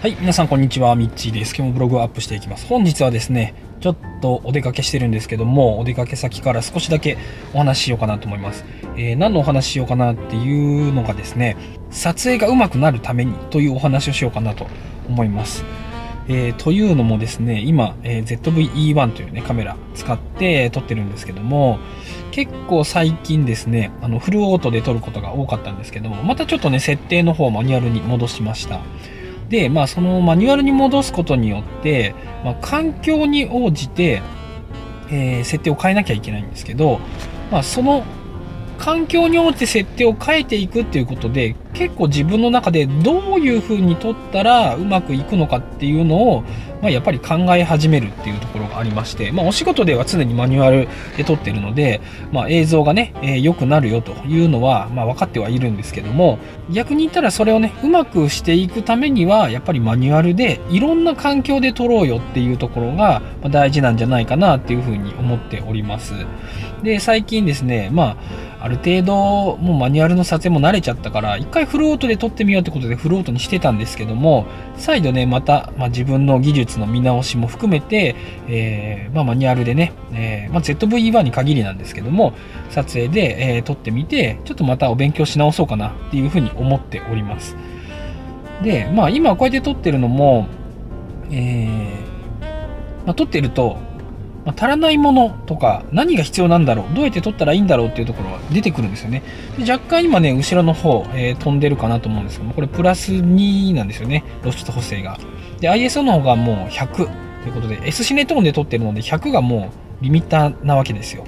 はい、皆さんこんにちは、みっちーです。今日もブログをアップしていきます。本日はですね、ちょっとお出かけしてるんですけども、お出かけ先から少しだけお話ししようかなと思います。えー、何のお話ししようかなっていうのがですね、撮影が上手くなるためにというお話をしようかなと思います。えー、というのもですね、今、えー、ZV-E1 というね、カメラ使って撮ってるんですけども、結構最近ですね、あの、フルオートで撮ることが多かったんですけども、またちょっとね、設定の方をマニュアルに戻しました。で、まあ、そのマニュアルに戻すことによって、まあ、環境に応じて、えー、設定を変えなきゃいけないんですけど、まあ、その環境に応じて設定を変えていくっていうことで、結構自分の中でどういう風に撮ったらうまくいくのかっていうのを、まあ、やっぱり考え始めるっていうところがありまして、まあ、お仕事では常にマニュアルで撮ってるので、まあ、映像がね、えー、良くなるよというのは、まあ、分かってはいるんですけども、逆に言ったらそれをね、うまくしていくためには、やっぱりマニュアルでいろんな環境で撮ろうよっていうところが大事なんじゃないかなっていうふうに思っております。で、最近ですね、まあ、ある程度もうマニュアルの撮影も慣れちゃったから一回フルオートで撮ってみようってことでフルオートにしてたんですけども再度ねまた、まあ、自分の技術の見直しも含めて、えー、まあ、マニュアルでね、えー、まあ、ZV-1 に限りなんですけども撮影で、えー、撮ってみてちょっとまたお勉強し直そうかなっていうふうに思っております。でまあ今こうやって撮ってるのもえま、撮ってるとまあ、足らないものとか何が必要なんだろうどうやって取ったらいいんだろうっていうところは出てくるんですよね。で若干今ね後ろの方、えー、飛んでるかなと思うんですけどもこれプラス2なんですよね。露出補正が。で ISO の方がもう100ということで S シネトーンで撮ってるので100がもうリミッターなわけですよ。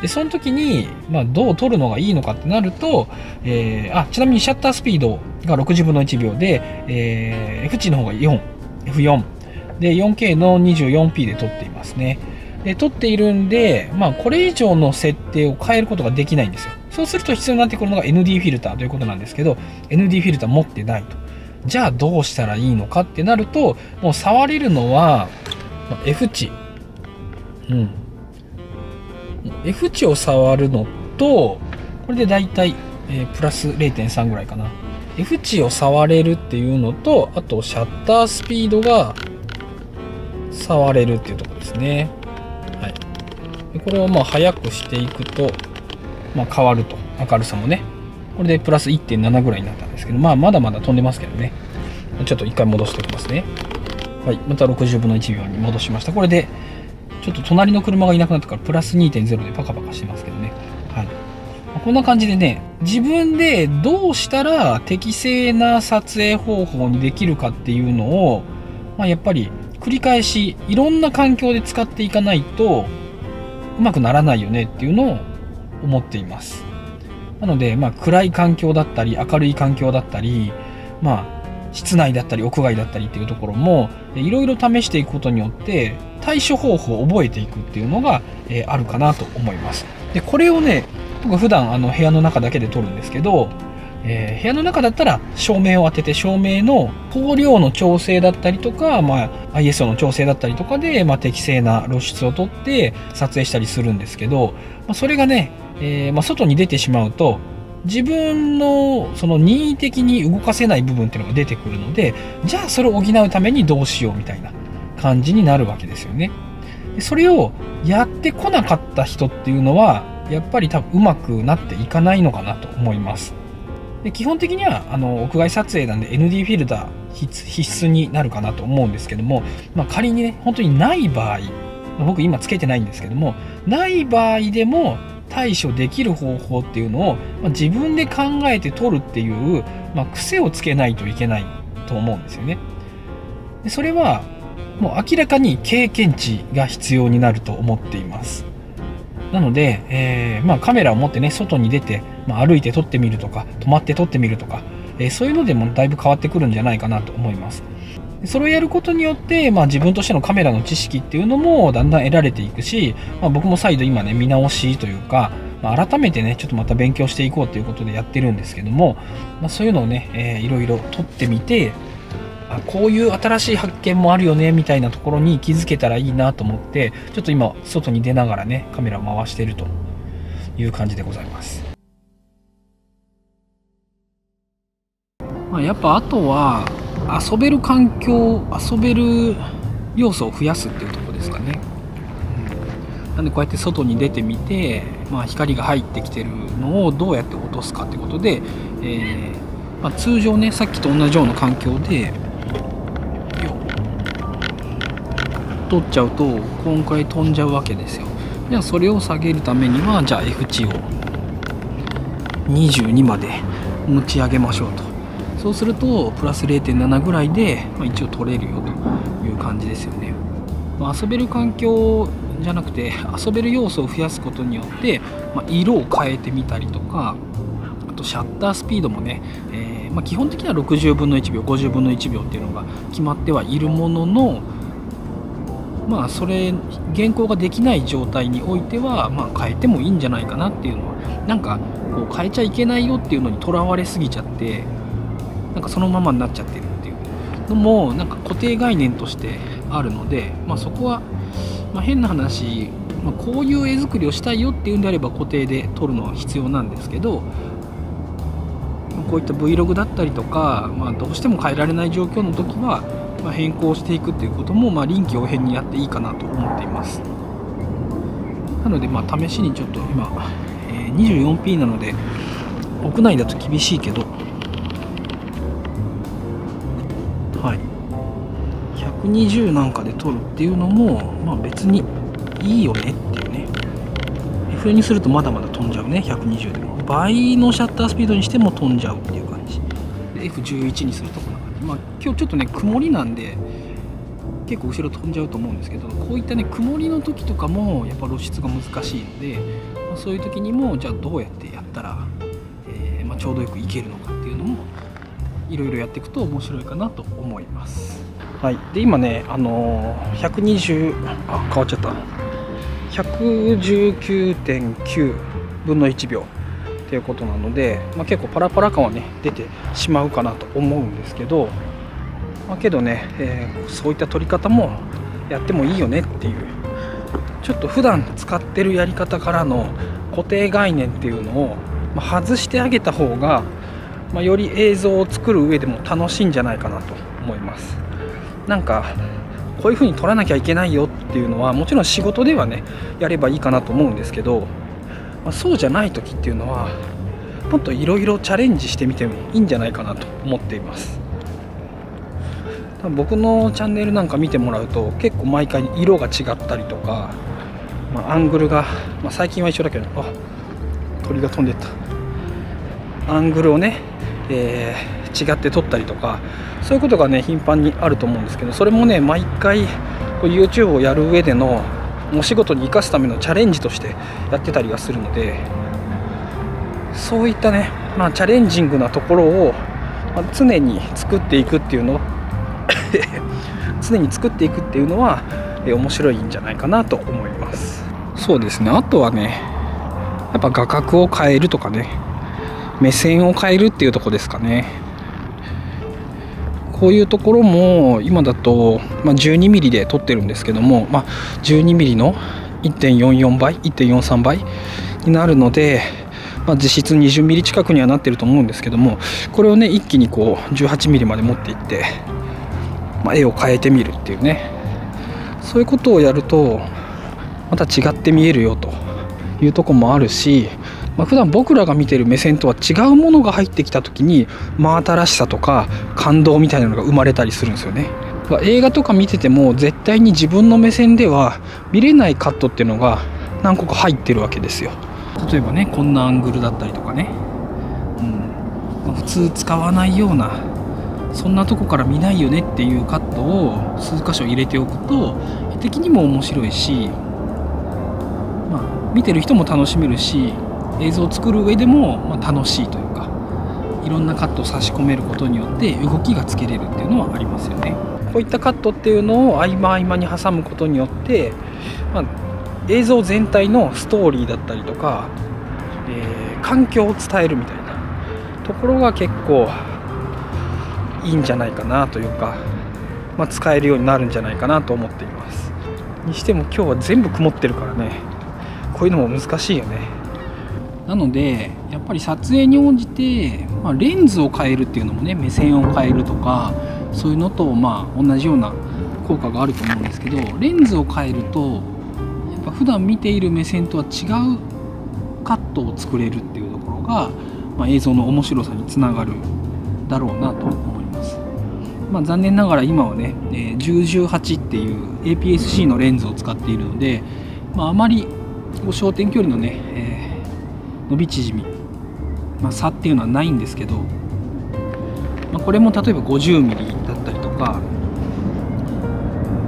でその時に、まあ、どう撮るのがいいのかってなると、えー、あちなみにシャッタースピードが60分の1秒で、えー、F 値の方が 4F4 で 4K の 24p で撮っていますね。で撮っているんで、まあ、これ以上の設定を変えることができないんですよ。そうすると必要になってくるのが ND フィルターということなんですけど、ND フィルター持ってないと。じゃあどうしたらいいのかってなると、もう触れるのは、F 値。うん。F 値を触るのと、これでだいたい、え、プラス0.3ぐらいかな。F 値を触れるっていうのと、あとシャッタースピードが触れるっていうところですね。でこれをまあ速くしていくと、まあ、変わると。明るさもね。これでプラス1.7ぐらいになったんですけど、まあ、まだまだ飛んでますけどね。ちょっと一回戻しておきますね。はい。また60分の1秒に戻しました。これでちょっと隣の車がいなくなったからプラス2.0でパカパカしてますけどね。はい。こんな感じでね自分でどうしたら適正な撮影方法にできるかっていうのを、まあ、やっぱり繰り返しいろんな環境で使っていかないとうまくならないよねっていうのを思っています。なので、まあ、暗い環境だったり明るい環境だったりまあ室内だったり屋外だったりっていうところもいろいろ試していくことによって対処方法を覚えていくっていうのが、えー、あるかなと思います。でこれをね僕普段あの部屋の中だけで撮るんですけどえー、部屋の中だったら照明を当てて照明の光量の調整だったりとか、まあ、ISO の調整だったりとかで、まあ、適正な露出をとって撮影したりするんですけど、まあ、それがね、えー、ま、外に出てしまうと自分のその任意的に動かせない部分っていうのが出てくるのでじゃあそれを補うためにどうしようみたいな感じになるわけですよね。それをやってこなかった人っていうのはやっぱり多分うまくなっていかないのかなと思います。で基本的にはあの屋外撮影なんで ND フィルター必須になるかなと思うんですけども、まあ、仮にね本当にない場合僕今つけてないんですけどもない場合でも対処できる方法っていうのを、まあ、自分で考えて取るっていう、まあ、癖をつけないといけないと思うんですよね。でそれはもう明らかに経験値が必要になると思っています。なので、えー、まあ、カメラを持ってね外に出て、まあ、歩いて撮ってみるとか止まって撮ってみるとか、えー、そういうのでもだいぶ変わってくるんじゃないかなと思います。それをやることによって、まあ、自分としてのカメラの知識っていうのもだんだん得られていくし、まあ、僕も再度今ね見直しというか、まあ、改めてねちょっとまた勉強していこうということでやってるんですけども、まあ、そういうのをね、えー、いろいろ撮ってみてあこういう新しい発見もあるよねみたいなところに気づけたらいいなと思ってちょっと今外に出ながらねカメラを回しているという感じでございます、まあ、やっぱあとは遊べる環境遊べる要素を増やすっていうところですかね、うん、なんでこうやって外に出てみて、まあ、光が入ってきてるのをどうやって落とすかってことで、えー、まあ、通常ねさっきと同じような環境で取っちゃうと今回飛んじゃうわけですよ。じゃあそれを下げるためにはじゃあ F 値を22まで持ち上げましょうと。そうするとプラス0.7ぐらいで、まあ、一応取れるよという感じですよね、まあ、遊べる環境じゃなくて遊べる要素を増やすことによって、まあ、色を変えてみたりとかあとシャッタースピードもね、えー、ま基本的には60分の1秒50分の1秒っていうのが決まってはいるもののまあそれ原稿ができない状態においては、まあ、変えてもいいんじゃないかなっていうのはなんかこう変えちゃいけないよっていうのにとらわれすぎちゃってなんかそのままになっちゃってるっていう。のもなんか固定概念としてあるので、まあ、そこは、まあ、変な話、まあ、こういう絵作りをしたいよっていうんであれば固定で撮るのは必要なんですけどこういった Vlog だったりとか、まあ、どうしても変えられない状況の時はまあ、変更していくっていうことも、まあ、臨機応変にやっていいかなと思っています。なので、まあ、試しにちょっと今、えー、24p なので屋内だと厳しいけど。はい。120なんかで撮るっていうのも、まあ、別にいいよねっていうね。F にするとまだまだ飛んじゃうね120でも。倍のシャッタースピードにしても飛んじゃうっていう感じ。F11 にするとこな。今日ちょっとね曇りなんで結構後ろ飛んじゃうと思うんですけどこういったね曇りの時とかもやっぱ露出が難しいので、まあ、そういう時にもじゃあどうやってやったら、えー、まあ、ちょうどよくいけるのかっていうのもいろいろやっていくと面白いかなと思います。はい、で今ね、あのー、120あ変わっちゃった119.9分の1秒ということなので、まあ、結構パラパラ感はね出てしまうかなと思うんですけどまあ、けどね、えー、そういった取り方もやってもいいよねっていう。ちょっと普段使ってるやり方からの固定概念っていうのを、ま、外してあげた方が、まあ、より映像を作る上でも楽しいんじゃないかなと思います。なんかこういう風に撮らなきゃいけないよっていうのはもちろん仕事ではねやればいいかなと思うんですけど、まあ、そうじゃない時っていうのはもっといろいろチャレンジしてみてもいいんじゃないかなと思っています。僕のチャンネルなんか見てもらうと結構毎回色が違ったりとか、まあ、アングルが、まあ、最近は一緒だけどあ鳥が飛んでった。アングルをね、えー、違って撮ったりとかそういうことがね頻繁にあると思うんですけどそれもね毎回こう YouTube をやる上でのお仕事に生かすためのチャレンジとしてやってたりはするのでそういったね、まあ、チャレンジングなところを常に作っていくっていうの常に作っていくっていうのは、え面白いんじゃないかなと思います。そうですね。あとはねやっぱ画角を変えるとかね。目線を変えるっていうとこですかね。こういうところも今だと、まあ、12mm で撮ってるんですけども、まあ、12mm の1.44倍1.43倍になるので、まあ、実質 20mm 近くにはなってると思うんですけどもこれをね一気にこう 18mm まで持っていってまあ、絵を変えてみるっていうねそういうことをやるとまた違って見えるよというとこもあるし、まあ、普段僕らが見てる目線とは違うものが入ってきた時に真新しさとか感動みたいなのが生まれたりするんですよね。映画とか見てても絶対に自分の目線では見れないカットっていうのが何個か入ってるわけですよ。例えばねこんなアングルだったりとかね、うんまあ、普通使わないようなそんなとこから見ないよねっていうカットを数箇所入れておくと絵的にも面白いし、まあ、見てる人も楽しめるし映像を作る上でもま楽しいというかいろんなカットを差し込めることによって動きがつけれるっていうのはありますよね。こういったカットっていうのを合間合間に挟むことによって、まあ、映像全体のストーリーだったりとか、えー、環境を伝えるみたいなところが結構いいんじゃないかなというか、まあ、使えるようになるんじゃないかなと思っています。にしても今日は全部曇ってるからね。こういうのも難しいよね。なのでやっぱり撮影に応じて、まあ、レンズを変えるっていうのもね目線を変えるとかそういうのとまあ同じような効果があると思うんですけどレンズを変えるとやっぱ普段見ている目線とは違うカットを作れるっていうところが、まあ、映像の面白さにつながるだろうなと思います、まあ、残念ながら今はね、えー、1018っていう APS-C のレンズを使っているので、まあ、あまり焦点距離のね、えー、伸び縮み、まあ、差っていうのはないんですけど、まあ、これも例えば 50mm だったりとか、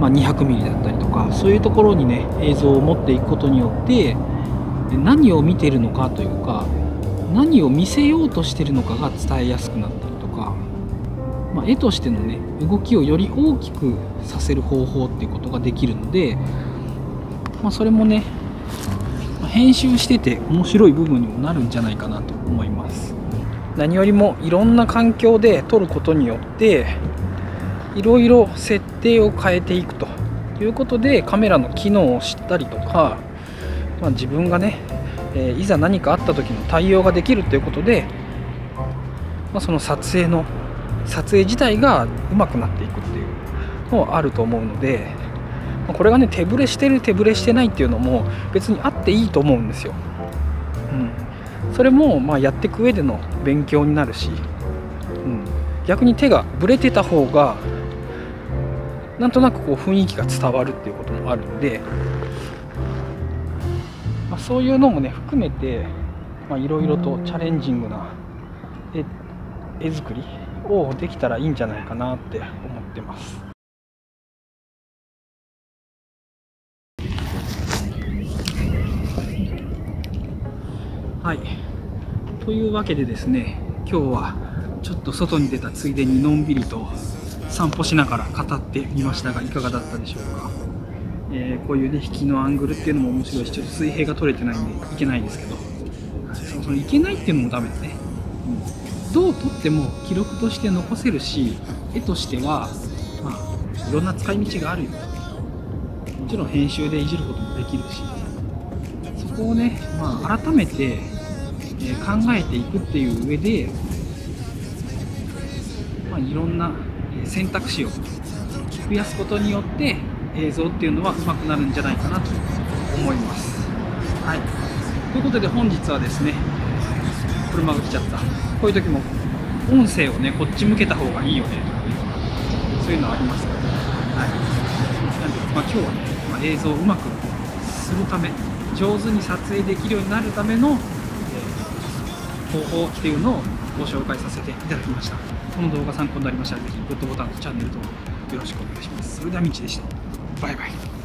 まあ、200mm だったりとかそういうところにね映像を持っていくことによって何を見てるのかというか何を見せようとしてるのかが伝えやすくなったりとか、まあ、絵としてのね動きをより大きくさせる方法っていうことができるので、まあ、それもね編集してて面白い部分にもなるんじゃないかなと思います。何よりもいろんな環境で撮ることによっていろいろ設定を変えていくということでカメラの機能を知ったりとかまあ、自分がね、えー、いざ何かあった時の対応ができるということで、まあ、その撮影の撮影自体が上手くなっていくっていうのはあると思うので、これがね手ぶれしてる手ぶれしてないっていうのも別にあっていいと思うんですよ。うん、それもまあやっていく上での勉強になるし、うん、逆に手がぶれてた方がなんとなくこう雰囲気が伝わるっていうこともあるのでまあ、そういうのもね含めていろいろとチャレンジングな絵絵作りをできたらいいんじゃないかなって思ってます。はい。というわけでですね今日はちょっと外に出たついでにのんびりと散歩しながら語ってみましたがいかがだったでしょうか。えー、こういうね引きのアングルっていうのも面白いしちょっと水平が取れてないんでいけないですけど。そのいけないっていうのもダメだね、うん、どう撮っても記録として残せるし絵としてはまあいろんな使い道があるよ。もちろん編集でいじることもできるし。そこをね、まあ、改めて、え考えていくっていう上で、まあ、いろんな選択肢を増やすことによって映像っていうのは上手くなるんじゃないかなと思います。はい、ということで本日はですね車が来ちゃった。こういう時も音声をねこっち向けた方がいいよね。とかそういうのはありますから、ね、はい。なんで、まあ、今日はね、まあ、映像をうまくするため上手に撮影できるようになるための、えー、方法っていうのをご紹介させていただきました。この動画参考になりましたらぜひグッドボタンとチャンネル登録よろしくお願いします。それではみちでした。バイバイ。